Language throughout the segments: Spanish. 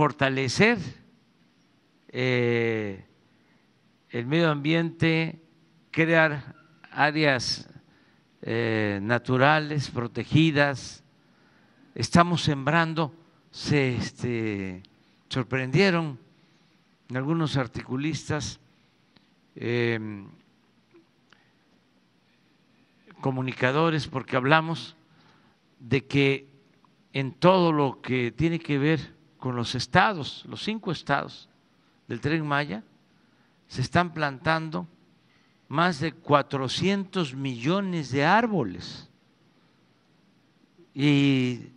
fortalecer eh, el medio ambiente, crear áreas eh, naturales protegidas. Estamos sembrando, se este, sorprendieron algunos articulistas, em, comunicadores, porque hablamos de que en todo lo que tiene que ver con los estados, los cinco estados del tren Maya, se están plantando más de 400 millones de árboles. Y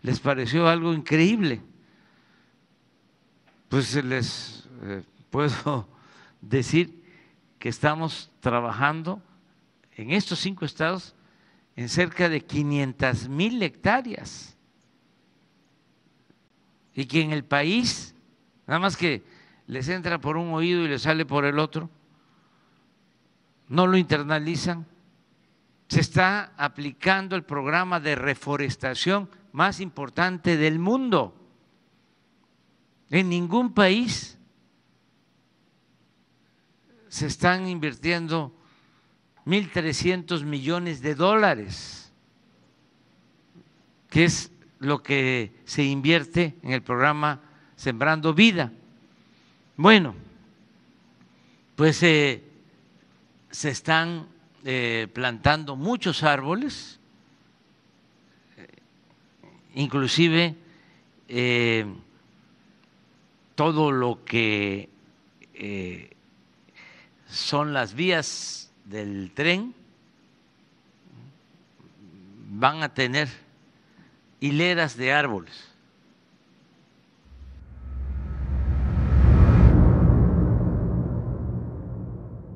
les pareció algo increíble. Pues les eh, puedo decir que estamos trabajando en estos cinco estados en cerca de 500 mil hectáreas. Y que en el país, nada más que les entra por un oído y les sale por el otro, no lo internalizan. Se está aplicando el programa de reforestación más importante del mundo. En ningún país se están invirtiendo 1.300 millones de dólares, que es lo que se invierte en el programa Sembrando Vida. Bueno, pues eh, se están eh, plantando muchos árboles, eh, inclusive todo lo que son las vías del tren van a tener hileras de árboles